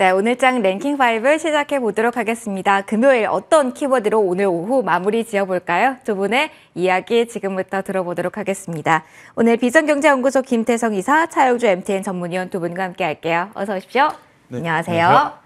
네, 오늘장 랭킹 5 시작해 보도록 하겠습니다. 금요일 어떤 키워드로 오늘 오후 마무리 지어볼까요? 두 분의 이야기 지금부터 들어보도록 하겠습니다. 오늘 비전경제연구소 김태성 이사, 차영주 MTN 전문위원 두 분과 함께 할게요. 어서 오십시오. 네, 안녕하세요. 안녕하세요.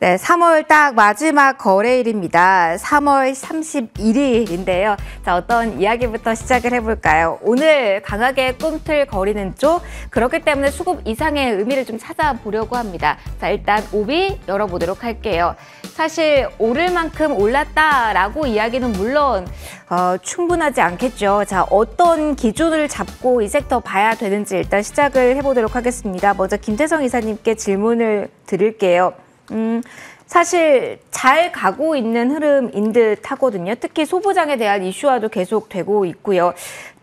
네, 3월 딱 마지막 거래일입니다. 3월 31일인데요. 자, 어떤 이야기부터 시작을 해볼까요? 오늘 강하게 꿈틀거리는 쪽, 그렇기 때문에 수급 이상의 의미를 좀 찾아보려고 합니다. 자, 일단 오비 열어보도록 할게요. 사실 오를 만큼 올랐다라고 이야기는 물론 어, 충분하지 않겠죠. 자, 어떤 기준을 잡고 이 섹터 봐야 되는지 일단 시작을 해보도록 하겠습니다. 먼저 김태성 이사님께 질문을 드릴게요. 음, 사실 잘 가고 있는 흐름인 듯 하거든요. 특히 소부장에 대한 이슈화도 계속 되고 있고요.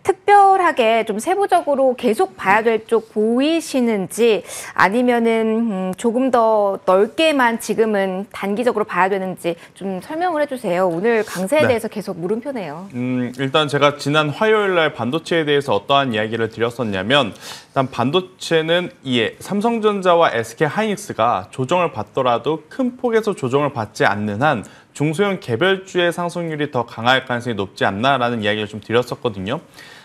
특별하게 좀 세부적으로 계속 봐야 될 쪽 보이시는지 아니면은 음, 조금 더 넓게만 지금은 단기적으로 봐야 되는지 좀 설명을 해주세요. 오늘 강세에 네. 대해서 계속 물음표네요. 음, 일단 제가 지난 화요일 날 반도체에 대해서 어떠한 이야기를 드렸었냐면 일단 반도체는 이 삼성전자와 SK 하이닉스가 조정을 받더라도 큰 폭에서 조정을 받지 않는 한 중소형 개별주의 상승률이 더 강할 가능성이 높지 않나라는 이야기를 좀 드렸었거든요.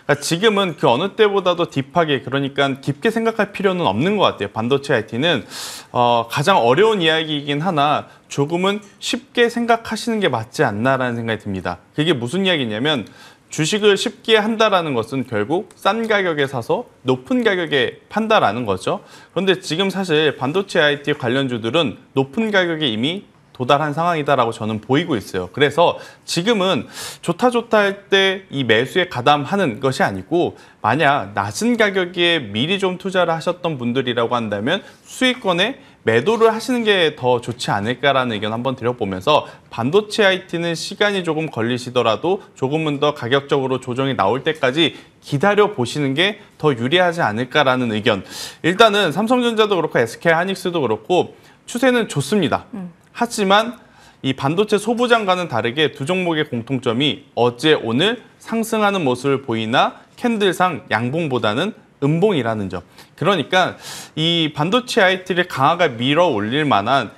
그러니까 지금은 그 어느 때보다도 딥하게 그러니까 깊게 생각할 필요는 없는 것 같아요. 반도체 IT는 어, 가장 어려운 이야기이긴 하나 조금은 쉽게 생각하시는 게 맞지 않나라는 생각이 듭니다. 그게 무슨 이야기냐면 주식을 쉽게 한다라는 것은 결국 싼 가격에 사서 높은 가격에 판다라는 거죠. 그런데 지금 사실 반도체 IT 관련주들은 높은 가격에 이미 도달한 상황이다라고 저는 보이고 있어요. 그래서 지금은 좋다 좋다 할 때 이 매수에 가담하는 것이 아니고 만약 낮은 가격에 미리 좀 투자를 하셨던 분들이라고 한다면 수익권에 매도를 하시는 게 더 좋지 않을까라는 의견 한번 드려보면서 반도체 IT는 시간이 조금 걸리시더라도 조금은 더 가격적으로 조정이 나올 때까지 기다려 보시는 게 더 유리하지 않을까라는 의견. 일단은 삼성전자도 그렇고 SK 하이닉스도 그렇고 추세는 좋습니다. 하지만 이 반도체 소부장과는 다르게 두 종목의 공통점이 어제 오늘 상승하는 모습을 보이나 캔들상 양봉보다는 음봉이라는 점. 그러니까 이 반도체 IT를 강하게 밀어 올릴 만한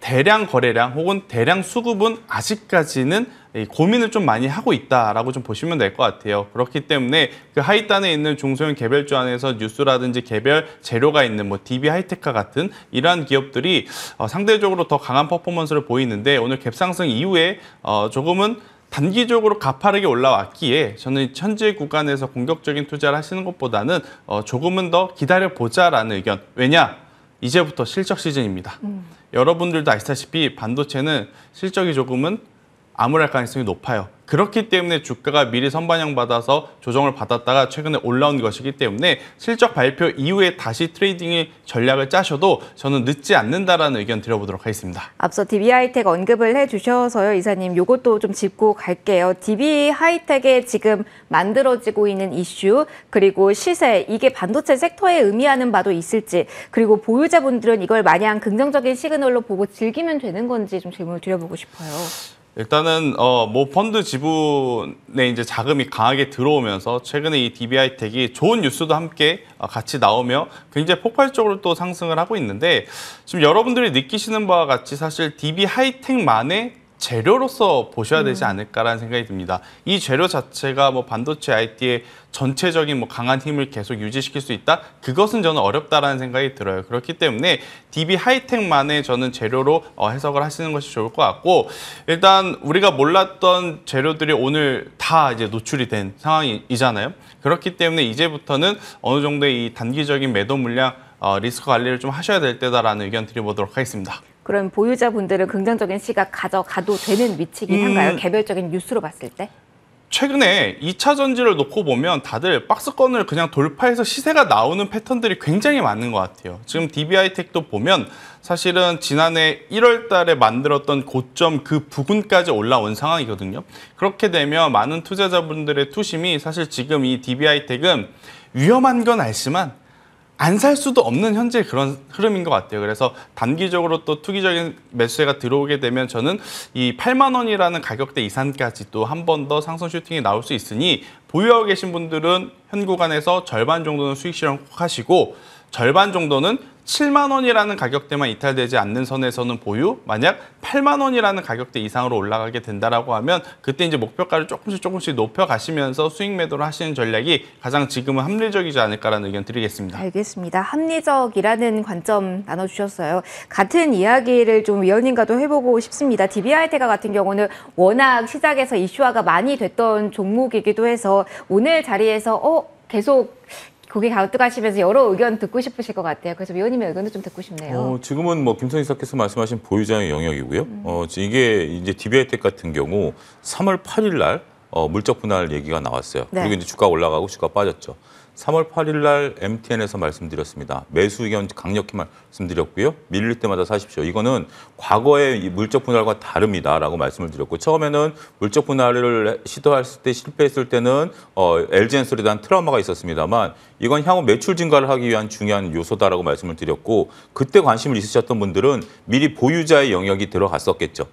대량 거래량 혹은 대량 수급은 아직까지는 이 고민을 좀 많이 하고 있다라고 좀 보시면 될 것 같아요. 그렇기 때문에 그 하이단에 있는 중소형 개별주 안에서 뉴스라든지 개별 재료가 있는 뭐 DB 하이텍 같은 이러한 기업들이 어, 상대적으로 더 강한 퍼포먼스를 보이는데 오늘 갭상승 이후에 어, 조금은 단기적으로 가파르게 올라왔기에 저는 현재 구간에서 공격적인 투자를 하시는 것보다는 어, 조금은 더 기다려 보자라는 의견. 왜냐? 이제부터 실적 시즌입니다. 여러분들도 아시다시피 반도체는 실적이 조금은 암울할 가능성이 높아요. 그렇기 때문에 주가가 미리 선반영 받아서 조정을 받았다가 최근에 올라온 것이기 때문에 실적 발표 이후에 다시 트레이딩의 전략을 짜셔도 저는 늦지 않는다라는 의견 드려보도록 하겠습니다. 앞서 DB 하이텍 언급을 해주셔서요, 이사님. 요것도 좀 짚고 갈게요. DB 하이텍에 지금 만들어지고 있는 이슈, 그리고 시세, 이게 반도체 섹터에 의미하는 바도 있을지, 그리고 보유자분들은 이걸 마냥 긍정적인 시그널로 보고 즐기면 되는 건지 좀 질문을 드려보고 싶어요. 일단은 어뭐 펀드 지분에 이제 자금이 강하게 들어오면서 최근에 이 DB하이텍이 좋은 뉴스도 함께 어, 같이 나오며 굉장히 폭발적으로 또 상승을 하고 있는데 지금 여러분들이 느끼시는 바와 같이 사실 DB하이텍만의 재료로서 보셔야 되지 않을까라는 생각이 듭니다. 이 재료 자체가 뭐 반도체 IT의 전체적인 뭐 강한 힘을 계속 유지시킬 수 있다? 그것은 저는 어렵다라는 생각이 들어요. 그렇기 때문에 DB 하이텍만의 저는 재료로 어, 해석을 하시는 것이 좋을 것 같고 일단 우리가 몰랐던 재료들이 오늘 다 이제 노출이 된 상황이잖아요. 그렇기 때문에 이제부터는 어느 정도의 이 단기적인 매도 물량 어, 리스크 관리를 좀 하셔야 될 때다라는 의견 드려보도록 하겠습니다. 그럼 보유자분들은 긍정적인 시각 가져가도 되는 위치긴 음. 한가요? 개별적인 뉴스로 봤을 때? 최근에 2차 전지를 놓고 보면 다들 박스권을 그냥 돌파해서 시세가 나오는 패턴들이 굉장히 많은 것 같아요. 지금 DB하이텍도 보면 사실은 지난해 1월 달에 만들었던 고점 그 부근까지 올라온 상황이거든요. 그렇게 되면 많은 투자자분들의 투심이 사실 지금 이 DB하이텍은 위험한 건 알지만 안 살 수도 없는 현재 그런 흐름인 것 같아요. 그래서 단기적으로 또 투기적인 매수세가 들어오게 되면 저는 이 8만 원이라는 가격대 이상까지 또 한 번 더 상승 슈팅이 나올 수 있으니 보유하고 계신 분들은 현 구간에서 절반 정도는 수익 실현 꼭 하시고 절반 정도는 7만 원이라는 가격대만 이탈되지 않는 선에서는 보유, 만약 8만 원이라는 가격대 이상으로 올라가게 된다라고 하면 그때 이제 목표가를 조금씩 조금씩 높여 가시면서 수익 매도를 하시는 전략이 가장 지금은 합리적이지 않을까라는 의견 드리겠습니다. 알겠습니다. 합리적이라는 관점 나눠 주셨어요. 같은 이야기를 좀 위원님과도 해 보고 싶습니다. DB하이테가 같은 경우는 워낙 시작에서 이슈화가 많이 됐던 종목이기도 해서 오늘 자리에서 어 계속 고개 갸우뚱하시면서 여러 의견 듣고 싶으실 것 같아요. 그래서 위원님의 의견도 좀 듣고 싶네요. 어, 지금은 뭐 김성희 사께서 말씀하신 보유자의 영역이고요. 어, 이게 이제 DB하이텍 같은 경우 3월 8일 날 어, 물적 분할 얘기가 나왔어요. 네. 그리고 이제 주가 올라가고 주가 빠졌죠. 3월 8일 날 MTN에서 말씀드렸습니다. 매수 의견 강력히 말씀드렸고요. 밀릴 때마다 사십시오. 이거는 과거의 이 물적 분할과 다릅니다라고 말씀을 드렸고 처음에는 물적 분할을 시도할 때 실패했을 때는 어, LG엔솔에 대한 트라우마가 있었습니다만 이건 향후 매출 증가를 하기 위한 중요한 요소다라고 말씀을 드렸고 그때 관심을 있으셨던 분들은 미리 보유자의 영역이 들어갔었겠죠.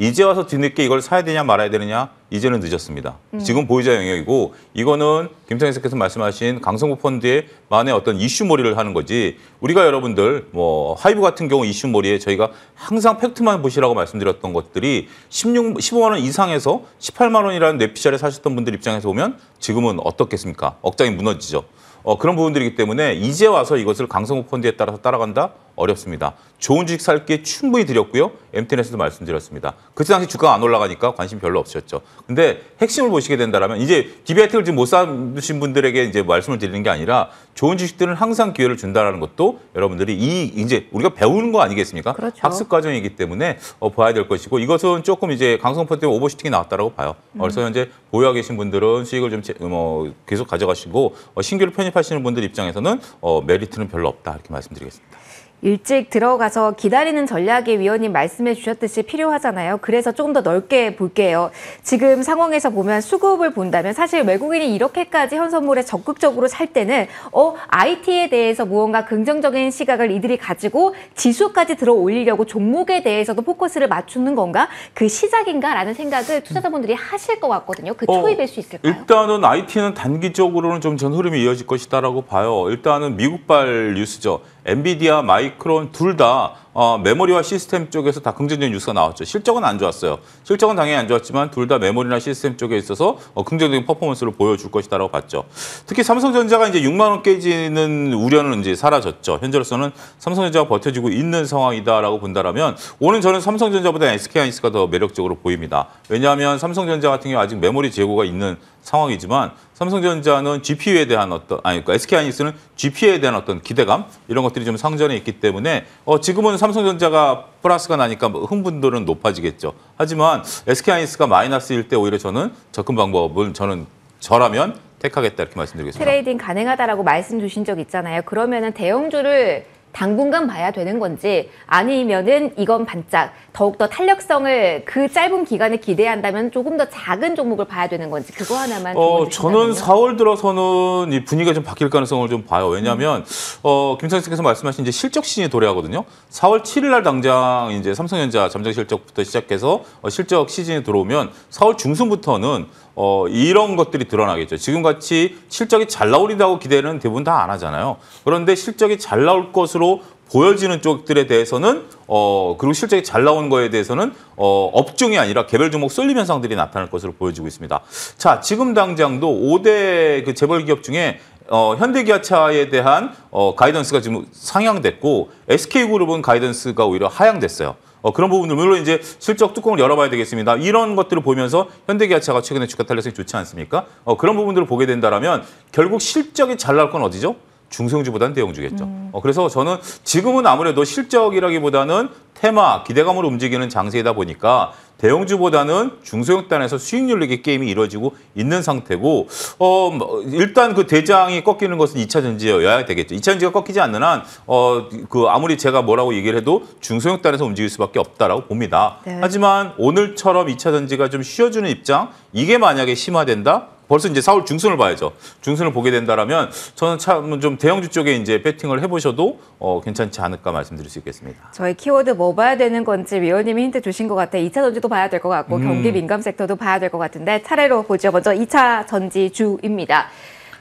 이제 와서 뒤늦게 이걸 사야 되냐 말아야 되느냐 이제는 늦었습니다. 지금 보유자 영역이고 이거는 김성희 씨께서 말씀하신 강성부 펀드의 만의 어떤 이슈몰이를 하는 거지 우리가 여러분들 뭐 하이브 같은 경우 이슈몰이에 저희가 항상 팩트만 보시라고 말씀드렸던 것들이 16, 15만 원 이상에서 18만 원이라는 뇌피셜에 사셨던 분들 입장에서 보면 지금은 어떻겠습니까? 억장이 무너지죠. 어, 그런 부분들이기 때문에 이제 와서 이것을 강성부 펀드에 따라서 따라간다 어렵습니다. 좋은 주식 살게 충분히 드렸고요. MTN에서도 말씀드렸습니다. 그때 당시 주가가 안 올라가니까 관심 별로 없으셨죠. 근데 핵심을 보시게 된다면 이제 DB하이텍을 지금 못 사신 분들에게 이제 말씀을 드리는 게 아니라 좋은 주식들은 항상 기회를 준다라는 것도 여러분들이 이 이제 우리가 배우는 거 아니겠습니까? 그렇죠. 학습 과정이기 때문에 어, 봐야 될 것이고 이것은 조금 이제 강성 펀드 때문에 오버슈팅이 나왔다라고 봐요. 어, 그래서 현재 보유하고 계신 분들은 수익을 좀 제- 뭐, 계속 가져가시고 어, 신규로 편입하시는 분들 입장에서는 어, 메리트는 별로 없다 이렇게 말씀드리겠습니다. 일찍 들어가서 기다리는 전략이 위원님 말씀해 주셨듯이 필요하잖아요. 그래서 조금 더 넓게 볼게요. 지금 상황에서 보면 수급을 본다면 사실 외국인이 이렇게까지 현선물에 적극적으로 살 때는 어 IT에 대해서 무언가 긍정적인 시각을 이들이 가지고 지수까지 들어 올리려고 종목에 대해서도 포커스를 맞추는 건가? 그 시작인가라는 생각을 투자자분들이 하실 것 같거든요. 그 어, 초입일 수 있을까요? 일단은 IT는 단기적으로는 좀 전 흐름이 이어질 것이다라고 봐요. 일단은 미국발 뉴스죠. 엔비디아, 마이크론 둘 다 어, 메모리와 시스템 쪽에서 다 긍정적인 뉴스가 나왔죠. 실적은 안 좋았어요. 실적은 당연히 안 좋았지만 둘 다 메모리나 시스템 쪽에 있어서 어, 긍정적인 퍼포먼스를 보여줄 것이다라고 봤죠. 특히 삼성전자가 이제 6만 원 깨지는 우려는 이제 사라졌죠. 현재로서는 삼성전자가 버텨지고 있는 상황이다라고 본다라면 오늘 저는 삼성전자보다 SK하이닉스가 더 매력적으로 보입니다. 왜냐하면 삼성전자 같은 경우 아직 메모리 재고가 있는 상황이지만 삼성전자는 GPU에 대한 어떤 아니 그러니까 SK하이닉스는 GPU에 대한 어떤 기대감 이런 것들이 좀 상전에 있기 때문에 어 지금은 삼성전자가 플러스가 나니까 뭐 흥분도는 높아지겠죠. 하지만 SK하이닉스가 마이너스일 때 오히려 저는 접근 방법을 저는 저라면 택하겠다 이렇게 말씀드리겠습니다. trading 가능하다라고 말씀 주신 적 있잖아요. 그러면은 대형주를 당분간 봐야 되는 건지 아니면은 이건 반짝 더욱더 탄력성을 그 짧은 기간에 기대한다면 조금 더 작은 종목을 봐야 되는 건지 그거 하나만 어, 저는 주신다면요. 4월 들어서는 이 분위기가 좀 바뀔 가능성을 좀 봐요. 왜냐하면 어, 김선생님께서 말씀하신 이제 실적 시즌이 도래하거든요. 4월 7일 날 당장 이제 삼성전자 잠정 실적부터 시작해서 어, 실적 시즌이 들어오면 4월 중순부터는 어, 이런 것들이 드러나겠죠. 지금같이 실적이 잘 나오리다고 기대는 대부분 다 안 하잖아요. 그런데 실적이 잘 나올 것으로 보여지는 쪽들에 대해서는 어 그리고 실적이 잘 나온 거에 대해서는 어 업종이 아니라 개별 종목 쏠림 현상들이 나타날 것으로 보여지고 있습니다. 자, 지금 당장도 5대 그 재벌 기업 중에 어, 현대기아차에 대한 어, 가이던스가 지금 상향됐고 SK그룹은 가이던스가 오히려 하향됐어요. 어, 그런 부분들 물론 이제 실적 뚜껑을 열어봐야 되겠습니다. 이런 것들을 보면서 현대기아차가 최근에 주가 탄력성이 좋지 않습니까? 어, 그런 부분들을 보게 된다라면 결국 실적이 잘 나올 건 어디죠? 중소형주보다는 대형주겠죠. 어, 그래서 저는 지금은 아무래도 실적이라기보다는 테마, 기대감으로 움직이는 장세이다 보니까 대형주보다는 중소형 단에서 수익률 내기 게임이 이루어지고 있는 상태고 어, 뭐, 일단 그 대장이 꺾이는 것은 2차 전지여야 되겠죠. 2차 전지가 꺾이지 않는 한 어, 그 아무리 제가 뭐라고 얘기를 해도 중소형 단에서 움직일 수밖에 없다라고 봅니다. 네. 하지만 오늘처럼 2차 전지가 좀 쉬어주는 입장 이게 만약에 심화된다? 벌써 이제 4월 중순을 봐야죠. 중순을 보게 된다라면 저는 참 좀 대형주 쪽에 이제 배팅을 해보셔도 어, 괜찮지 않을까 말씀드릴 수 있겠습니다. 저희 키워드 뭐 봐야 되는 건지 위원님이 힌트 주신 것 같아요. 2차 전지도 봐야 될 것 같고 음. 경기 민감 섹터도 봐야 될 것 같은데 차례로 보죠. 먼저 2차 전지 주입니다.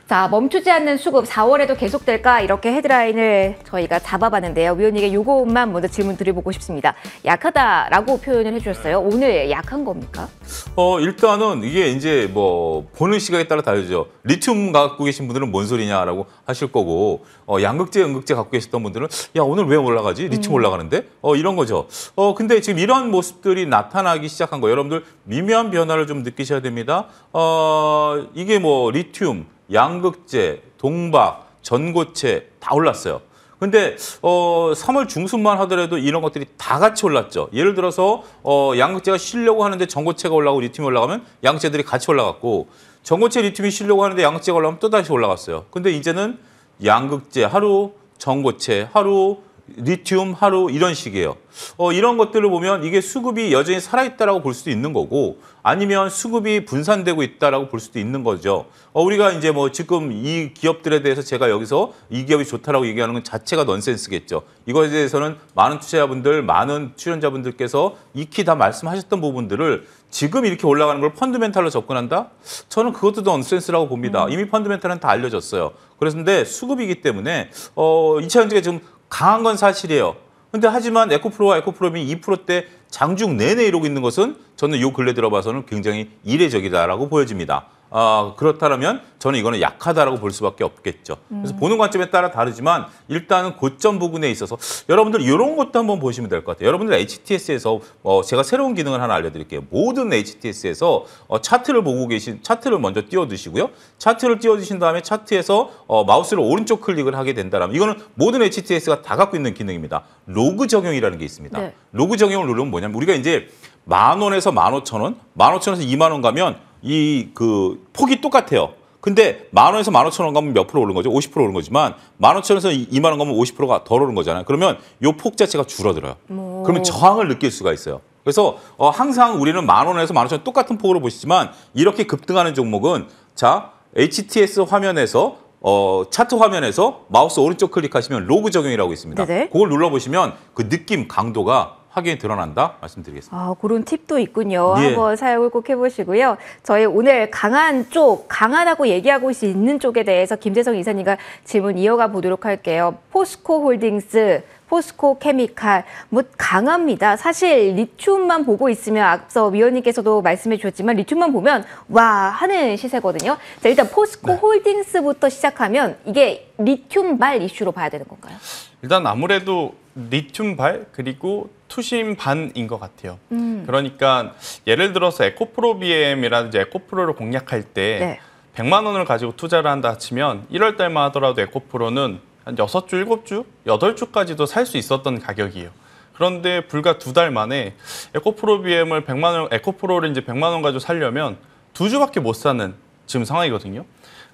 자, 멈추지 않는 수급 4월에도 계속될까? 이렇게 헤드라인을 저희가 잡아봤는데요. 위원님께 요것만 먼저 질문 드려보고 싶습니다. 약하다라고 표현을 해주셨어요. 오늘 약한 겁니까? 어, 일단은 이게 이제 뭐 보는 시각에 따라 다르죠. 리튬 갖고 계신 분들은 뭔 소리냐라고 하실 거고 어, 양극재, 음극재 갖고 계셨던 분들은 야 오늘 왜 올라가지? 리튬 올라가는데? 어 이런 거죠. 어 근데 지금 이런 모습들이 나타나기 시작한 거 여러분들 미묘한 변화를 좀 느끼셔야 됩니다. 어 이게 뭐 리튬, 양극재, 동박, 전고체 다 올랐어요. 근데 어 3월 중순만 하더라도 이런 것들이 다 같이 올랐죠. 예를 들어서 어 양극재가 쉬려고 하는데 전고체가 올라가고 리튬이 올라가면 양극재들이 같이 올라갔고 전고체 리튬이 쉬려고 하는데 양극재가 올라가면 또 다시 올라갔어요. 근데 이제는 양극재 하루, 전고체 하루, 리튬 하루 이런 식이에요. 어, 이런 것들을 보면 이게 수급이 여전히 살아있다라고 볼 수도 있는 거고 아니면 수급이 분산되고 있다라고 볼 수도 있는 거죠. 어, 우리가 이제 뭐 지금 이 기업들에 대해서 제가 여기서 이 기업이 좋다라고 얘기하는 건 자체가 넌센스겠죠. 이거에 대해서는 많은 투자자분들, 많은 출연자분들께서 익히 다 말씀하셨던 부분들을 지금 이렇게 올라가는 걸 펀드멘탈로 접근한다? 저는 그것도 넌센스라고 봅니다. 이미 펀드멘탈은 다 알려졌어요. 그런데 수급이기 때문에 어, 2차 전지가 지금 강한 건 사실이에요. 근데 하지만 에코프로와 에코프로미 2%대 장중 내내 이러고 있는 것은 저는 요 근래 들어봐서는 굉장히 이례적이다라고 보여집니다. 아, 그렇다면 저는 이거는 약하다라고 볼 수밖에 없겠죠. 그래서 보는 관점에 따라 다르지만 일단은 고점 부분에 있어서 여러분들 이런 것도 한번 보시면 될 것 같아요. 여러분들 HTS에서 어, 제가 새로운 기능을 하나 알려드릴게요. 모든 HTS에서 어, 차트를 보고 계신 차트를 먼저 띄워두시고요. 차트를 띄워주신 다음에 차트에서 어, 마우스를 오른쪽 클릭을 하게 된다면 이거는 모든 HTS가 다 갖고 있는 기능입니다. 로그 적용이라는 게 있습니다. 네. 로그 적용을 누르면 뭐냐면 우리가 이제 만 원에서 만 오천 원, 만 오천 원에서 이만 원 가면 이 그 폭이 똑같아요. 근데 만 원에서 만 오천 원 가면 몇 프로 오른 거죠? 50% 오른 거지만 만 오천 원에서 이만 원 가면 50%가 덜 오른 거잖아요. 그러면 요 폭 자체가 줄어들어요. 뭐. 그러면 저항을 느낄 수가 있어요. 그래서 어, 항상 우리는 만 원에서 만 오천 원 똑같은 폭으로 보시지만 이렇게 급등하는 종목은 자 HTS 화면에서 어, 차트 화면에서 마우스 오른쪽 클릭하시면 로그 적용이라고 있습니다. 네네. 그걸 눌러보시면 그 느낌 강도가 확연히 드러난다 말씀드리겠습니다. 아, 그런 팁도 있군요. 예. 한번 사용을 꼭 해보시고요. 저희 오늘 강한 쪽, 강하다고 얘기하고 있는 쪽에 대해서 김재성 이사님과 질문 이어가 보도록 할게요. 포스코 홀딩스, 포스코 케미칼, 뭐 강합니다. 사실 리튬만 보고 있으면 앞서 위원님께서도 말씀해 주셨지만 리튬만 보면 와 하는 시세거든요. 자, 일단 포스코 홀딩스부터 시작하면 이게 리튬발 이슈로 봐야 되는 건가요? 일단 아무래도 리튬 발 그리고 투심 반인 것 같아요. 음. 그러니까 예를 들어서 에코프로 BM이라든지 에코프로를 공략할 때 네. 100만 원을 가지고 투자를 한다 치면 1월 달만 하더라도 에코프로는 한 6주, 7주, 8주까지도 살 수 있었던 가격이에요. 그런데 불과 두 달 만에 에코프로 BM을 100만 원, 에코프로를 이제 100만 원 가지고 살려면 두 주밖에 못 사는 지금 상황이거든요.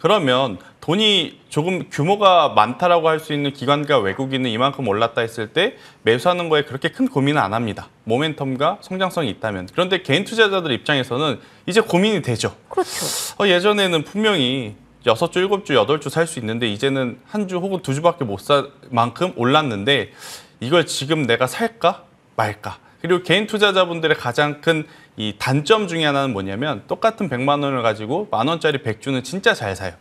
그러면 돈이 조금 규모가 많다라고 할 수 있는 기관과 외국인은 이만큼 올랐다 했을 때 매수하는 거에 그렇게 큰 고민은 안 합니다. 모멘텀과 성장성이 있다면. 그런데 개인 투자자들 입장에서는 이제 고민이 되죠. 그렇죠. 어, 예전에는 분명히 여섯 주, 일곱 주, 여덟 주 살 수 있는데 이제는 한 주 혹은 두 주밖에 못 살 만큼 올랐는데 이걸 지금 내가 살까 말까? 그리고 개인 투자자분들의 가장 큰 이 단점 중에 하나는 뭐냐면 똑같은 100만 원을 가지고 만 원짜리 100주는 진짜 잘 사요.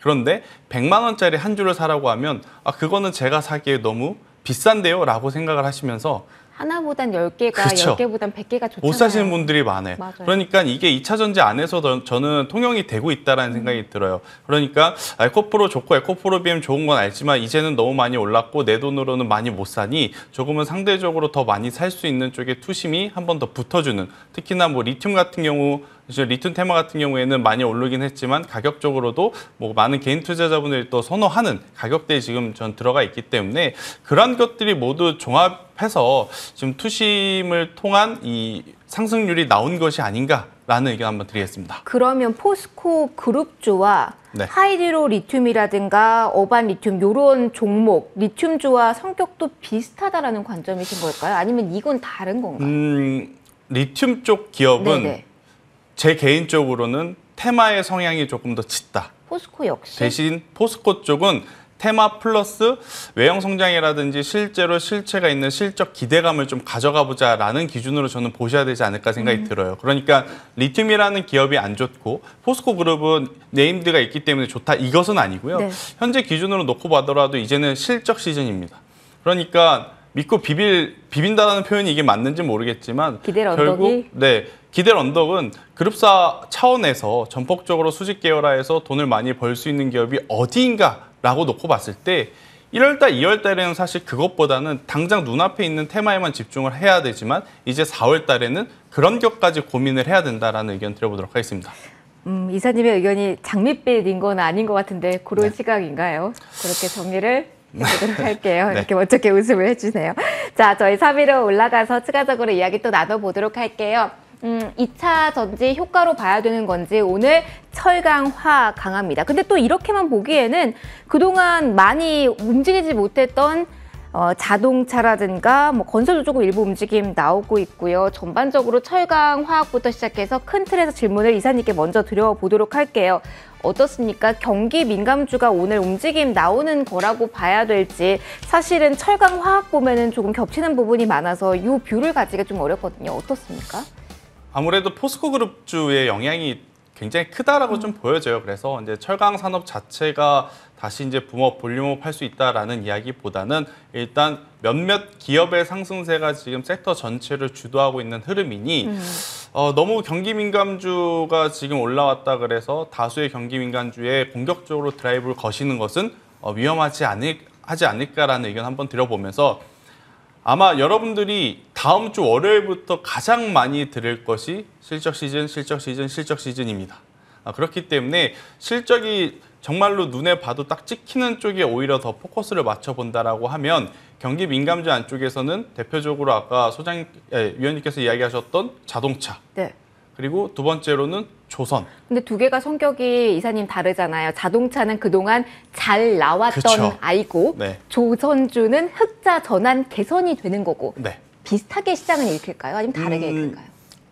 그런데 100만 원짜리 한 주를 사라고 하면 아 그거는 제가 사기에 너무 비싼데요 라고 생각을 하시면서 하나보단 10개가 그렇죠. 10개보단 100개가 좋잖아요. 못 사시는 분들이 많아요. 맞아요. 그러니까 이게 2차 전지 안에서 더- 저는 통용이 되고 있다라는 생각이 들어요. 그러니까 에코프로 좋고 에코프로 BM 좋은 건 알지만 이제는 너무 많이 올랐고 내 돈으로는 많이 못 사니 조금은 상대적으로 더 많이 살 수 있는 쪽에 투심이 한 번 더 붙어주는 특히나 뭐 리튬 같은 경우 이제 리튬 테마 같은 경우에는 많이 오르긴 했지만 가격적으로도 뭐 많은 개인 투자자분들이 또 선호하는 가격대에 지금 전 들어가 있기 때문에 그런 것들이 모두 종합해서 지금 투심을 통한 이 상승률이 나온 것이 아닌가라는 의견 한번 드리겠습니다. 그러면 포스코 그룹주와 네. 하이드로 리튬이라든가 어반 리튬 요런 종목 리튬주와 성격도 비슷하다라는 관점이신 걸까요? 아니면 이건 다른 건가요? 음, 리튬 쪽 기업은 네네. 제 개인적으로는 테마의 성향이 조금 더 짙다. 포스코 역시 대신 포스코 쪽은 테마 플러스 외형 성장이라든지 실제로 실체가 있는 실적 기대감을 좀 가져가 보자라는 기준으로 저는 보셔야 되지 않을까 생각이 들어요. 그러니까 리튬이라는 기업이 안 좋고 포스코 그룹은 named가 있기 때문에 좋다 이것은 아니고요. 네. 현재 기준으로 놓고 봐더라도 이제는 실적 시즌입니다. 그러니까 믿고 비빌 비빈다는 표현이 이게 맞는지 모르겠지만 결국? 네 기댈 언덕은 그룹사 차원에서 전폭적으로 수직 계열화해서 돈을 많이 벌 수 있는 기업이 어디인가라고 놓고 봤을 때 1월달, 2월달에는 사실 그것보다는 당장 눈앞에 있는 테마에만 집중을 해야 되지만 이제 4월달에는 그런 것까지 고민을 해야 된다라는 의견 드려보도록 하겠습니다. 음, 이사님의 의견이 장밋빛인 건 아닌 것 같은데 그런 네. 시각인가요? 그렇게 정리를 해보도록 할게요. 네. 이렇게 멋쩍게 웃음을 해주세요. 자, 저희 3위로 올라가서 추가적으로 이야기 또 나눠보도록 할게요. 음, 2차 전지 효과로 봐야 되는 건지 오늘 철강화 강합니다. 근데 또 이렇게만 보기에는 그동안 많이 움직이지 못했던 어, 자동차라든가 뭐 건설도 조금 일부 움직임 나오고 있고요. 전반적으로 철강 화학부터 시작해서 큰 틀에서 질문을 이사님께 먼저 드려보도록 할게요. 어떻습니까? 경기 민감주가 오늘 움직임 나오는 거라고 봐야 될지 사실은 철강 화학 보면은 조금 겹치는 부분이 많아서 이 view를 가지기가 좀 어렵거든요. 어떻습니까? 아무래도 포스코 그룹주의 영향이 굉장히 크다라고 좀 보여져요. 그래서 이제 철강 산업 자체가 다시 이제 boom up, volume up 할 수 있다라는 이야기보다는 일단 몇몇 기업의 상승세가 지금 섹터 전체를 주도하고 있는 흐름이니 어, 너무 경기 민감주가 지금 올라왔다 그래서 다수의 경기 민감주에 공격적으로 드라이브를 거시는 것은 어, 위험하지 않을, 하지 않을까라는 의견 한번 드려보면서 아마 여러분들이 다음 주 월요일부터 가장 많이 들을 것이 실적 시즌, 실적 시즌, 실적 시즌입니다. 아, 그렇기 때문에 실적이 정말로 눈에 봐도 딱 찍히는 쪽에 오히려 더 포커스를 맞춰본다라고 하면 경기 민감주 안쪽에서는 대표적으로 아까 소장 예, 위원님께서 이야기하셨던 자동차 네. 그리고 두 번째로는 조선 근데 두 개가 성격이 이사님 다르잖아요. 자동차는 그동안 잘 나왔던 그쵸. 아이고 네. 조선주는 흑자 전환 개선이 되는 거고 네. 비슷하게 시장은 읽힐까요? 아니면 다르게 음, 읽힐까요?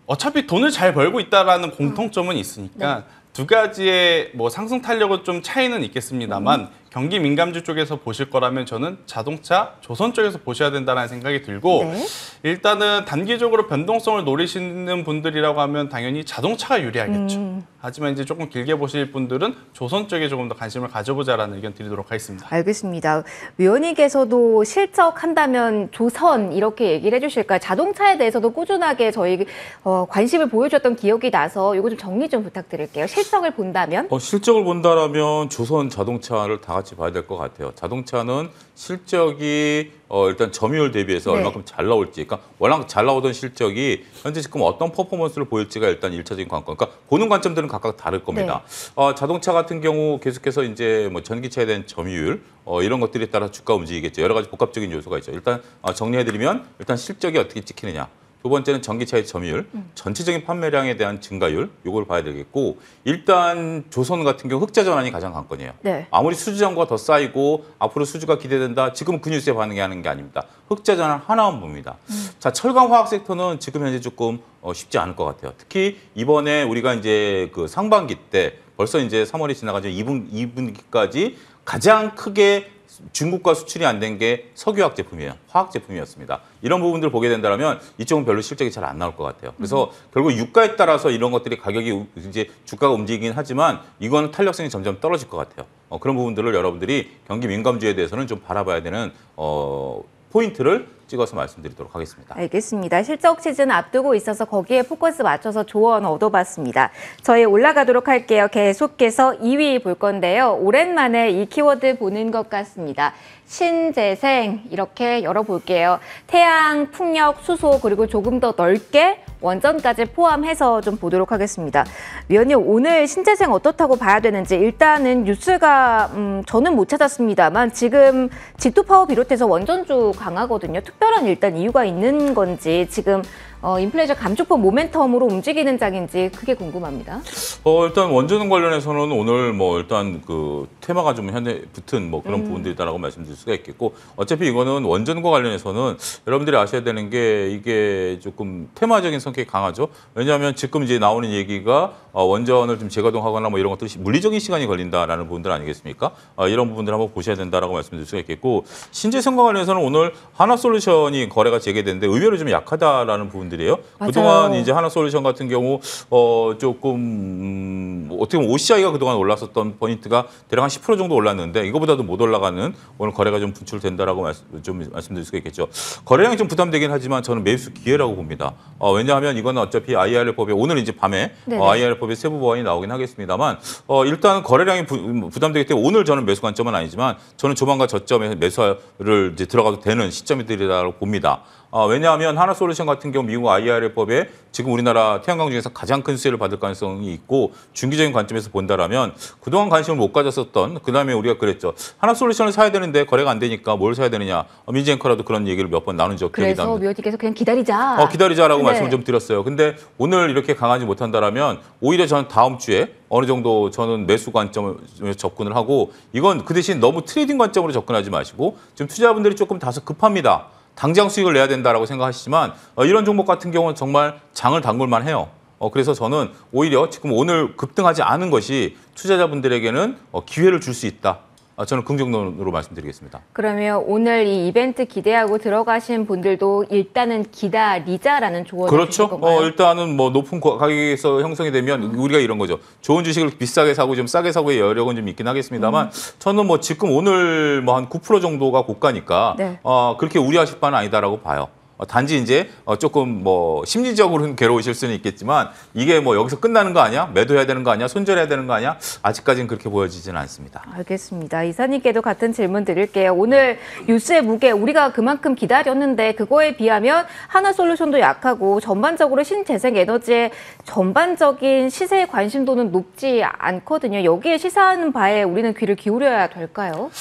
어차피 돈을 잘 벌고 있다라는 공통점은 있으니까 두 가지의 뭐 상승 탄력은 좀 차이는 있겠습니다만 경기 민감주 쪽에서 보실 거라면 저는 자동차, 조선 쪽에서 보셔야 된다는 생각이 들고 네. 일단은 단기적으로 변동성을 노리시는 분들이라고 하면 당연히 자동차가 유리하겠죠. 음. 하지만 이제 조금 길게 보실 분들은 조선 쪽에 조금 더 관심을 가져보자라는 의견 드리도록 하겠습니다. 알겠습니다. 위원님께서도 실적한다면 조선 이렇게 얘기를 해주실까요? 자동차에 대해서도 꾸준하게 저희 어, 관심을 보여줬던 기억이 나서 이거 좀 정리 좀 부탁드릴게요. 실적을 본다면 어, 실적을 본다라면 조선 자동차를 다 같이 봐야 될 것 같아요. 자동차는 실적이 어, 일단 점유율 대비해서 네. 얼마큼 잘 나올지, 그러니까 워낙 잘 나오던 실적이 현재 지금 어떤 퍼포먼스를 보일지가 일단 일차적인 관건. 그러니까 보는 관점들은 각각 다를 겁니다. 어, 자동차 같은 경우 계속해서 이제 뭐 전기차에 대한 점유율 어, 이런 것들에 따라 주가 움직이겠죠. 여러 가지 복합적인 요소가 있죠. 일단 어, 정리해드리면 일단 실적이 어떻게 찍히느냐. 두 번째는 전기차의 점유율, 전체적인 판매량에 대한 증가율, 요걸 봐야 되겠고 일단 조선 같은 경우 흑자 전환이 가장 관건이에요. 네. 아무리 수주 잔고가 더 쌓이고 앞으로 수주가 기대된다. 지금 그 뉴스에 반응하는 게 아닙니다. 흑자 전환 하나만 봅니다. 자, 철강 화학 섹터는 지금 현재 조금 어, 쉽지 않을 것 같아요. 특히 이번에 우리가 이제 그 상반기 때 벌써 이제 3월이 지나가지고 2분 2분기까지 가장 크게 중국과 수출이 안 된 게 석유화학 제품이에요. 화학 제품이었습니다. 이런 부분들을 보게 된다면 이쪽은 별로 실적이 잘 안 나올 것 같아요. 그래서 결국 유가에 따라서 이런 것들이 가격이 우- 이제 주가가 움직이긴 하지만 이거는 탄력성이 점점 떨어질 것 같아요. 어, 그런 부분들을 여러분들이 경기 민감주에 대해서는 좀 바라봐야 되는 어, 포인트를 찍어서 말씀드리도록 하겠습니다. 알겠습니다. 실적 시즌 앞두고 있어서 거기에 포커스 맞춰서 조언 얻어봤습니다. 저희 올라가도록 할게요. 계속해서 2위 볼 건데요. 오랜만에 이 키워드 보는 것 같습니다. 신재생 이렇게 열어볼게요. 태양, 풍력, 수소 그리고 조금 더 넓게 원전까지 포함해서 좀 보도록 하겠습니다. 위원님 오늘 신재생 어떻다고 봐야 되는지 일단은 뉴스가 음, 저는 못 찾았습니다만 지금 G2파워 비롯해서 원전주 강하거든요. 특 별한 일단 이유가 있는 건지 지금 어, 인플레이션 감축법 모멘텀으로 움직이는 장인지 그게 궁금합니다. 어, 일단 원전은 관련해서는 오늘 뭐 일단 그 테마가 좀 현재 붙은 뭐 그런 부분들이다라고 말씀드릴 수가 있겠고 어차피 이거는 원전과 관련해서는 여러분들이 아셔야 되는 게 이게 조금 테마적인 성격이 강하죠. 왜냐하면 지금 이제 나오는 얘기가 어, 원전을 좀 재가동하거나 뭐 이런 것들이 시- 물리적인 시간이 걸린다라는 부분들 아니겠습니까? 어, 이런 부분들 한번 보셔야 된다라고 말씀드릴 수가 있겠고 신재생과 관련해서는 오늘 하나솔루션이 거래가 재개됐는데 의외로 좀 약하다라는 부분 들이에요. 맞아요. 그동안 이제 하나솔루션 같은 경우 어 조금 음, 어떻게 보면 OCI가 그동안 올랐었던 포인트가 대략 한 10% 정도 올랐는데 이거보다도 못 올라가는 오늘 거래가 좀 분출된다라고 말씀, 좀 말씀드릴 수가 있겠죠. 거래량이 좀 부담되긴 하지만 저는 매수 기회라고 봅니다. 어, 왜냐하면 이거는 어차피 IR 법에 오늘 이제 밤에. 어, IR 법의 세부 보완이 나오긴 하겠습니다만 어, 일단 거래량이 부, 부담되기 때문에 오늘 저는 매수 관점은 아니지만 저는 조만간 저점에 매수를 이제 들어가도 되는 시점이들이라고 봅니다. 어, 왜냐하면 하나솔루션 같은 경우 미국 IRA법에 지금 우리나라 태양광 중에서 가장 큰 수혜를 받을 가능성이 있고 중기적인 관점에서 본다라면 그동안 관심을 못 가졌었던 그다음에 우리가 그랬죠. 하나솔루션을 사야 되는데 거래가 안 되니까 뭘 사야 되느냐. 어, 민지앵커라도 그런 얘기를 몇 번 나눈 적 기억이 그래서 납니다. 묘지께서 그냥 기다리자. 어, 기다리자라고 네. 말씀을 좀 드렸어요. 근데 오늘 이렇게 강하지 못한다라면 오히려 저는 다음 주에 어느 정도 저는 매수 관점을 접근을 하고 이건 그 대신 너무 trading 관점으로 접근하지 마시고 지금 투자분들이 조금 다소 급합니다. 당장 수익을 내야 된다라고 생각하시지만 어, 이런 종목 같은 경우는 정말 장을 담글만 해요. 어, 그래서 저는 오히려 지금 오늘 급등하지 않은 것이 투자자분들에게는 어, 기회를 줄 수 있다. 어, 저는 긍정론으로 말씀드리겠습니다. 그러면 오늘 이 이벤트 기대하고 들어가신 분들도 일단은 기다리자라는 조언을 그렇죠. 어, 일단은 뭐 높은 거- 가격에서 형성이 되면 우리가 이런 거죠. 좋은 주식을 비싸게 사고 좀 싸게 사고의 여력은 좀 있긴 하겠습니다만 음. 저는 뭐 지금 오늘 뭐 한 9% 정도가 고가니까 네. 어, 그렇게 우려하실 바는 아니다라고 봐요. 어, 단지 이제 어, 조금 뭐 심리적으로는 괴로우실 수는 있겠지만 이게 뭐 여기서 끝나는 거 아니야? 매도해야 되는 거 아니야? 손절해야 되는 거 아니야? 아직까지는 그렇게 보여지지는 않습니다. 알겠습니다. 이사님께도 같은 질문 드릴게요. 오늘 뉴스의 무게 우리가 그만큼 기다렸는데 그거에 비하면 하나솔루션도 약하고 전반적으로 신재생 에너지의 전반적인 시세의 관심도는 높지 않거든요. 여기에 시사하는 바에 우리는 귀를 기울여야 될까요?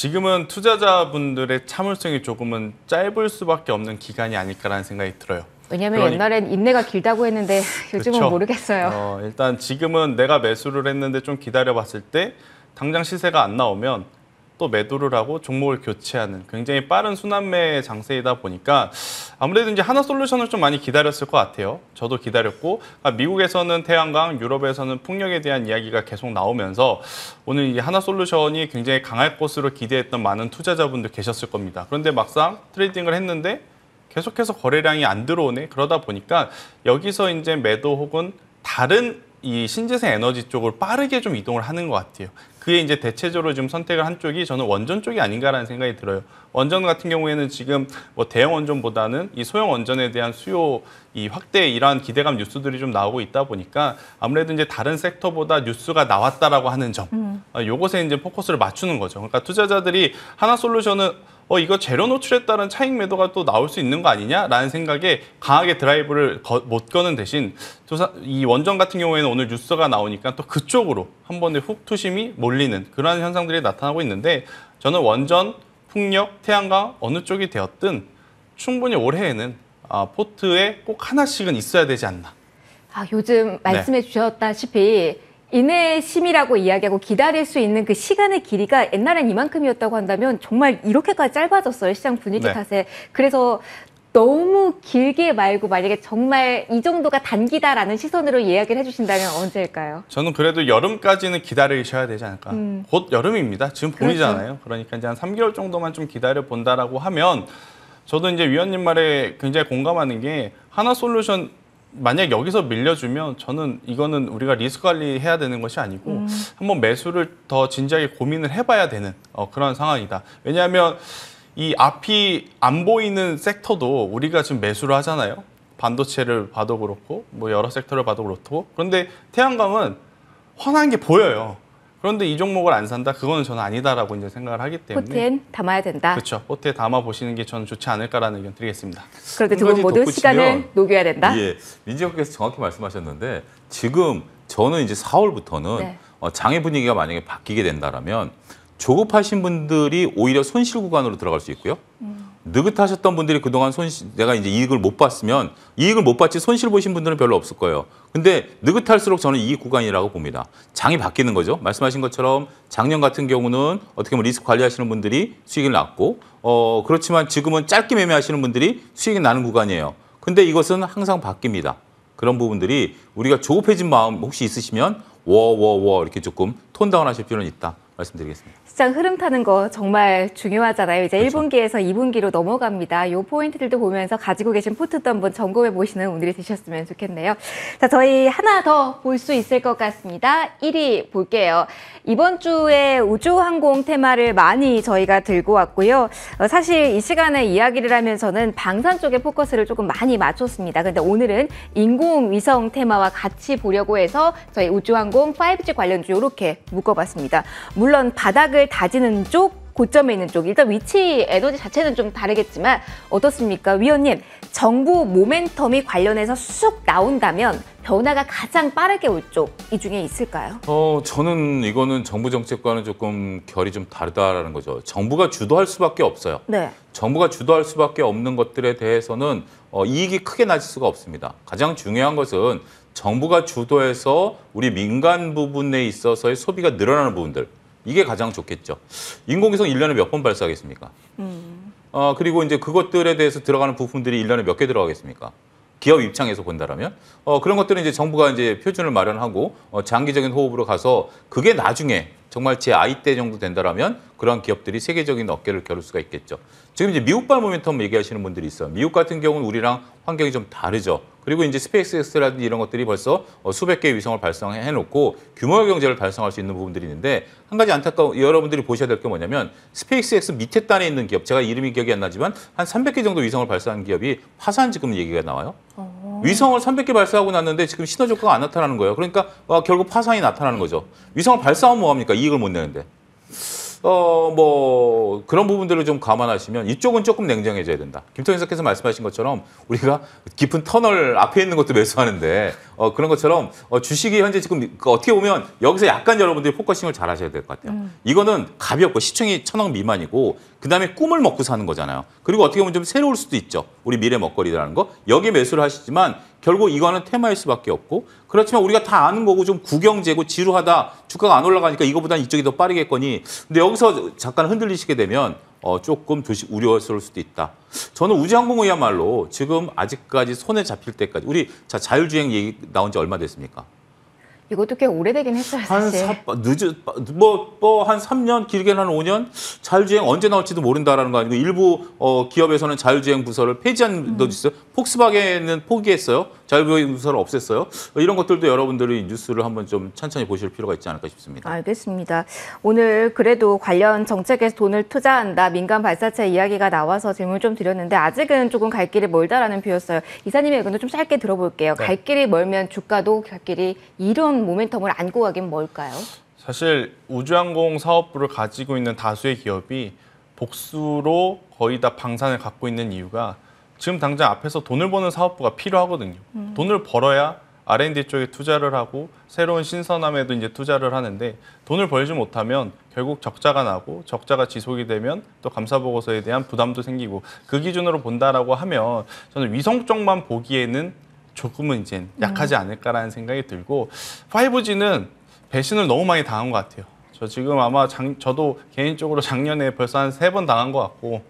지금은 투자자분들의 참을성이 조금은 짧을 수밖에 없는 기간이 아닐까라는 생각이 들어요. 왜냐하면 그러니- 옛날엔 인내가 길다고 했는데 요즘은 그렇죠. 모르겠어요. 어, 일단 지금은 내가 매수를 했는데 좀 기다려봤을 때 당장 시세가 안 나오면 또 매도를 하고 종목을 교체하는 굉장히 빠른 순환매 장세이다 보니까 아무래도 이제 하나 솔루션을 좀 많이 기다렸을 것 같아요. 저도 기다렸고 아, 미국에서는 태양광, 유럽에서는 풍력에 대한 이야기가 계속 나오면서 오늘 이 하나 솔루션이 굉장히 강할 것으로 기대했던 많은 투자자분들 계셨을 겁니다. 그런데 막상 트레이딩을 했는데 계속해서 거래량이 안 들어오네. 그러다 보니까 여기서 이제 매도 혹은 다른 이 신재생 에너지 쪽으로 빠르게 좀 이동을 하는 것 같아요. 그게 이제 대체적으로 지금 선택을 한 쪽이 저는 원전 쪽이 아닌가라는 생각이 들어요. 원전 같은 경우에는 지금 뭐 대형 원전보다는 이 소형 원전에 대한 수요 이 확대 이러한 기대감 뉴스들이 좀 나오고 있다 보니까 아무래도 이제 다른 섹터보다 뉴스가 나왔다라고 하는 점, 어, 요것에 이제 포커스를 맞추는 거죠. 그러니까 투자자들이 하나 솔루션은 어 이거 재료 노출에 따른 차익 매도가 또 나올 수 있는 거 아니냐라는 생각에 강하게 드라이브를 거- 못 거는 대신 투자- 이 원전 같은 경우에는 오늘 뉴스가 나오니까 또 그쪽으로 한 번에 훅 투심이 몰리는 그러한 현상들이 나타나고 있는데 저는 원전, 풍력, 태양광 어느 쪽이 되었든 충분히 올해에는 아, 포트에 꼭 하나씩은 있어야 되지 않나. 아, 요즘 말씀해 주셨다시피 인내심이라고 이야기하고 기다릴 수 있는 그 시간의 길이가 옛날엔 이만큼이었다고 한다면 정말 이렇게까지 짧아졌어요. 시장 분위기 네. 탓에. 그래서 너무 길게 말고 만약에 정말 이 정도가 단기다라는 시선으로 이야기를 해주신다면 언제일까요? 저는 그래도 여름까지는 기다리셔야 되지 않을까. 음. 곧 여름입니다. 지금 봄이잖아요. 그러니까 이제 한 3개월 정도만 좀 기다려 본다라고 하면 저도 이제 위원님 말에 굉장히 공감하는 게 하나 솔루션 만약 여기서 밀려주면 저는 이거는 우리가 리스크 관리해야 되는 것이 아니고 음. 한번 매수를 더 진지하게 고민을 해봐야 되는 어, 그런 상황이다. 왜냐하면 이 앞이 안 보이는 섹터도 우리가 지금 매수를 하잖아요. 반도체를 봐도 그렇고 뭐 여러 섹터를 봐도 그렇고 그런데 태양광은 환한 게 보여요. 그런데 이 종목을 안 산다? 그거는 저는 아니다라고 이제 생각을 하기 때문에 포트엔 담아야 된다. 그렇죠. 포트에 담아 보시는 게 저는 좋지 않을까라는 의견 드리겠습니다. 그런데 두한분 모두 덧붙이면- 시간을 녹여야 된다. 예, 민지혁께서 정확히 말씀하셨는데 지금 저는 이제 4월부터는 네. 어, 장애 분위기가 만약에 바뀌게 된다라면 조급하신 분들이 오히려 손실 구간으로 들어갈 수 있고요. 느긋하셨던 분들이 그동안 손실, 내가 이제 이익을 못 봤으면 이익을 못 봤지 손실 보신 분들은 별로 없을 거예요. 근데 느긋할수록 저는 이익 구간이라고 봅니다. 장이 바뀌는 거죠. 말씀하신 것처럼 작년 같은 경우는 어떻게 보면 리스크 관리하시는 분들이 수익을 났고, 어, 그렇지만 지금은 짧게 매매하시는 분들이 수익이 나는 구간이에요. 근데 이것은 항상 바뀝니다. 그런 부분들이 우리가 조급해진 마음 혹시 있으시면 워워워 이렇게 조금 톤다운 하실 필요는 있다. 말씀드리겠습니다. 시장 흐름 타는 거 정말 중요하잖아요. 이제 그렇죠. 1분기에서 2분기로 넘어갑니다. 요 포인트들도 보면서 가지고 계신 포트도 한번 점검해 보시는 오늘이 되셨으면 좋겠네요. 자, 저희 하나 더 볼 수 있을 것 같습니다. 1위 볼게요. 이번 주에 우주항공 테마를 많이 저희가 들고 왔고요. 어, 사실 이 시간에 이야기를 하면서는 방산 쪽에 포커스를 조금 많이 맞췄습니다. 근데 오늘은 인공위성 테마와 같이 보려고 해서 저희 우주항공 5G 관련주 이렇게 묶어봤습니다. 물론 바닥을 다지는 쪽 고점에 있는 쪽 일단 위치 에너지 자체는 좀 다르겠지만 어떻습니까 위원님 정부 모멘텀이 관련해서 쑥 나온다면 변화가 가장 빠르게 올 쪽 이 중에 있을까요? 어, 저는 이거는 정부 정책과는 조금 결이 좀 다르다라는 거죠. 정부가 주도할 수밖에 없어요. 네. 정부가 주도할 수밖에 없는 것들에 대해서는 어, 이익이 크게 나질 수가 없습니다. 가장 중요한 것은 정부가 주도해서 우리 민간 부분에 있어서의 소비가 늘어나는 부분들 이게 가장 좋겠죠. 인공위성 일년에 몇 번 발사하겠습니까? 어, 그리고 이제 그것들에 대해서 들어가는 부품들이 일년에 몇 개 들어가겠습니까? 기업 입장에서 본다라면 어, 그런 것들은 이제 정부가 이제 표준을 마련하고 어, 장기적인 호흡으로 가서 그게 나중에 정말 제 아이 때 정도 된다라면 그러한 기업들이 세계적인 어깨를 겨룰 수가 있겠죠. 지금 이제 미국발 모멘텀 얘기하시는 분들이 있어요. 미국 같은 경우는 우리랑 환경이 좀 다르죠. 그리고 이제 스페이스X라든지 이런 것들이 벌써 어, 수백 개의 위성을 발사해 놓고 규모의 경제를 달성할 수 있는 부분들이 있는데 한 가지 안타까운 여러분들이 보셔야 될 게 뭐냐면 스페이스X 밑에 단에 있는 기업 제가 이름이 기억이 안 나지만 한 300개 정도 위성을 발사한 기업이 파산 지금 얘기가 나와요. 위성을 300개 발사하고 났는데 지금 신호 효과가 안 나타나는 거예요. 그러니까 어, 결국 파산이 나타나는 거죠. 위성을 발사하면 뭐합니까? 이익을 못 내는데. 어, 뭐, 그런 부분들을 좀 감안하시면 이쪽은 조금 냉정해져야 된다. 김태현 이사께서 말씀하신 것처럼 우리가 깊은 터널 앞에 있는 것도 매수하는데, 어, 그런 것처럼 어, 주식이 현재 지금 그 어떻게 보면 여기서 약간 여러분들이 focusing을 잘 하셔야 될 것 같아요. 이거는 가볍고 시총이 천억 미만이고, 그 다음에 꿈을 먹고 사는 거잖아요. 그리고 어떻게 보면 좀 새로울 수도 있죠. 우리 미래 먹거리라는 거. 여기에 매수를 하시지만 결국 이거는 테마일 수밖에 없고 그렇지만 우리가 다 아는 거고 좀 구경제고 지루하다 주가가 안 올라가니까 이거보다는 이쪽이 더 빠르겠거니 근데 여기서 잠깐 흔들리시게 되면 어, 조금 조시, 우려스러울 수도 있다. 저는 우주항공이야말로 지금 아직까지 손에 잡힐 때까지 우리 자 자율주행 얘기 나온 지 얼마 됐습니까? 이것도 꽤 오래되긴 했어요 한 사실. 사, 늦은 뭐뭐한 3년 길게는 한 5년 자율주행 언제 나올지도 모른다라는 거 아니고 일부 어, 기업에서는 자율주행 부서를 폐지한 데도 있어요. 폭스바겐은 포기했어요. 자율주행 부서를 없앴어요. 어, 이런 것들도 여러분들이 뉴스를 한번 좀 천천히 보실 필요가 있지 않을까 싶습니다. 알겠습니다. 오늘 그래도 관련 정책에 돈을 투자한다 민간 발사체 이야기가 나와서 질문 좀 드렸는데 아직은 조금 갈 길이 멀다라는 표였어요. 이사님의 의견도 좀 짧게 들어볼게요. 네. 갈 길이 멀면 주가도 갈 길이 이런 모멘텀을 안고 가긴 뭘까요? 사실 우주항공 사업부를 가지고 있는 다수의 기업이 복수로 거의 다 방산을 갖고 있는 이유가 지금 당장 앞에서 돈을 버는 사업부가 필요하거든요. 돈을 벌어야 R&D 쪽에 투자를 하고 새로운 신선함에도 이제 투자를 하는데 돈을 벌지 못하면 결국 적자가 나고 적자가 지속이 되면 또 감사 보고서에 대한 부담도 생기고 그 기준으로 본다라고 하면 저는 위성 쪽만 보기에는 조금은 이제 약하지 않을까라는 생각이 들고 5G는 배신을 너무 많이 당한 것 같아요. 저 지금 아마 작- 저도 개인적으로 작년에 벌써 한 세 번 당한 것 같고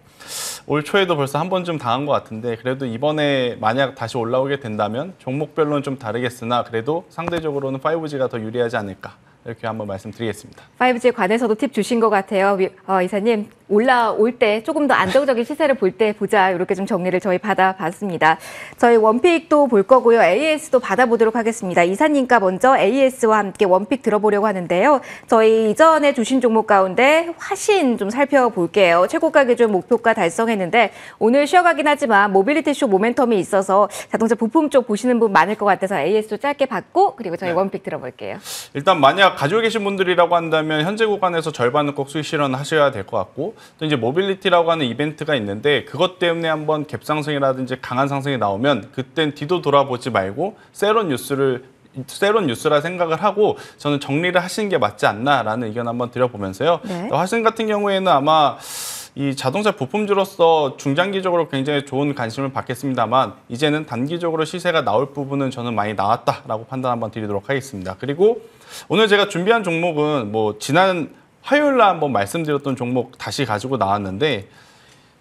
올 초에도 벌써 한 번쯤 당한 것 같은데 그래도 이번에 만약 다시 올라오게 된다면 종목별로는 좀 다르겠으나 그래도 상대적으로는 5G가 더 유리하지 않을까 이렇게 한번 말씀드리겠습니다. 5G에 관해서도 팁 주신 것 같아요. 위- 어, 이사님 올라올 때 조금 더 안정적인 시세를 볼 때 보자 이렇게 좀 정리를 저희 받아봤습니다. 저희 원픽도 볼 거고요. AS도 받아보도록 하겠습니다. 이사님과 먼저 AS와 함께 원픽 들어보려고 하는데요. 저희 이전에 주신 종목 가운데 화신 좀 살펴볼게요. 최고가 기준 목표가 달성했는데 오늘 쉬어가긴 하지만 모빌리티 쇼 모멘텀이 있어서 자동차 부품 쪽 보시는 분 많을 것 같아서 AS도 짧게 받고 그리고 저희 네. 원픽 들어볼게요. 일단 만약 가지고 계신 분들이라고 한다면 현재 구간에서 절반은 꼭 수익 실현하셔야 될 것 같고 또 이제 모빌리티라고 하는 이벤트가 있는데 그것 때문에 한번 갭상승이라든지 강한 상승이 나오면 그땐 뒤도 돌아보지 말고 새로운 뉴스를 새로운 뉴스라 생각을 하고 저는 정리를 하시는 게 맞지 않나라는 의견 한번 드려보면서요. 네. 또 화신 같은 경우에는 아마 이 자동차 부품주로서 중장기적으로 굉장히 좋은 관심을 받겠습니다만 이제는 단기적으로 시세가 나올 부분은 저는 많이 나왔다라고 판단 한번 드리도록 하겠습니다. 그리고 오늘 제가 준비한 종목은 뭐 지난 화요일 날 한번 말씀드렸던 종목 다시 가지고 나왔는데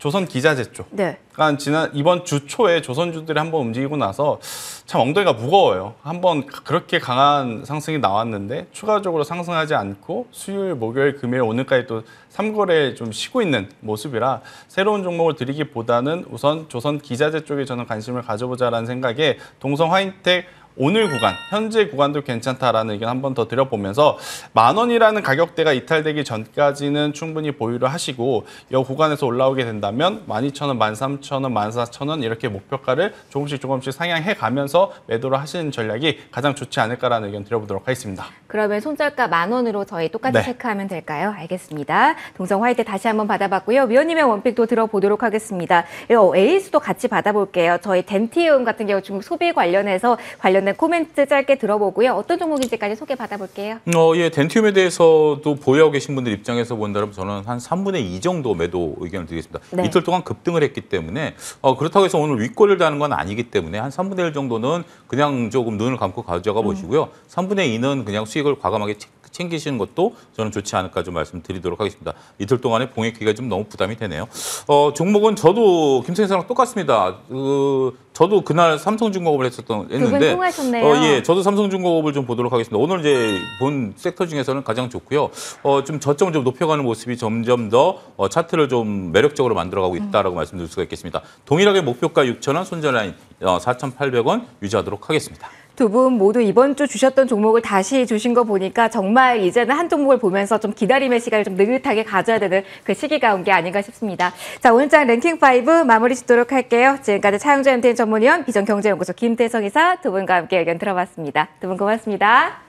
조선 기자재 쪽. 네. 그러니까 지난 이번 주 초에 조선주들이 한번 움직이고 나서 참 엉덩이가 무거워요. 한번 그렇게 강한 상승이 나왔는데 추가적으로 상승하지 않고 수요일, 목요일, 금요일, 오늘까지 또 3거래 좀 쉬고 있는 모습이라 새로운 종목을 드리기보다는 우선 조선 기자재 쪽에 저는 관심을 가져보자라는 생각에 동성 화인텍 오늘 구간, 현재 구간도 괜찮다라는 의견 한 번 더 드려보면서 만 원이라는 가격대가 이탈되기 전까지는 충분히 보유를 하시고 이 구간에서 올라오게 된다면 12,000원, 13,000원, 14,000원 이렇게 목표가를 조금씩 조금씩 상향해 가면서 매도를 하시는 전략이 가장 좋지 않을까라는 의견 드려보도록 하겠습니다. 그러면 손절가 만 원으로 저희 똑같이 네. 체크하면 될까요? 알겠습니다. 동성 화이트 다시 한번 받아봤고요. 위원님의 원픽도 들어보도록 하겠습니다. 요 에이스도 같이 받아볼게요. 저희 덴티움 같은 경우 지금 소비 관련해서 관련 된 코멘트 짧게 들어보고요. 어떤 종목인지까지 소개 받아볼게요. 어, 예, 덴티움에 대해서도 보유하고 계신 분들 입장에서 본다면 저는 한 3분의 2 정도 매도 의견을 드리겠습니다. 네. 이틀 동안 급등을 했기 때문에 어, 그렇다고 해서 오늘 윗골을 다는 건 아니기 때문에 한 3분의 1 정도는 그냥 조금 눈을 감고 가져가 보시고요. 3분의 2는 그냥 수익을 과감하게 챙- 챙기시는 것도 저는 좋지 않을까 좀 말씀드리도록 하겠습니다. 이틀 동안의 봉액기가 좀 너무 부담이 되네요. 어, 종목은 저도 김선생랑 똑같습니다. 그, 저도 그날 삼성중공업을 했었던 분 했는데. 어, 예, 저도 삼성중공업을 좀 보도록 하겠습니다. 오늘 이제 본 섹터 중에서는 가장 좋고요. 어, 좀 저점을 좀 높여가는 모습이 점점 더 어, 차트를 좀 매력적으로 만들어가고 있다라고 말씀드릴 수가 있겠습니다. 동일하게 목표가 6,000원, 손절 라인 어, 4,800원 유지하도록 하겠습니다. 두 분 모두 이번 주 주셨던 종목을 다시 주신 거 보니까 정말 이제는 한 종목을 보면서 좀 기다림의 시간을 좀 느긋하게 가져야 되는 그 시기가 온 게 아닌가 싶습니다. 자, 오늘 장 랭킹 5 마무리 짓도록 할게요. 지금까지 차용자 MTN 전문위원 비전경제연구소 김태성 이사 두 분과 함께 의견 들어봤습니다. 두 분 고맙습니다.